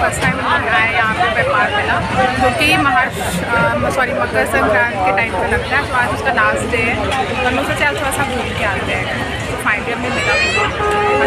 First time इन्होंने है यहाँ पे व्यापार मेला जो कि महाराष्ट्र सॉरी मकर संक्रांति के टाइम पे लगता है। तो आज उसका लास्ट डे है। तो हम हमने सोचा थोड़ा सा घूम के आते हैं। तो फाइनली हमने मेला। घूमा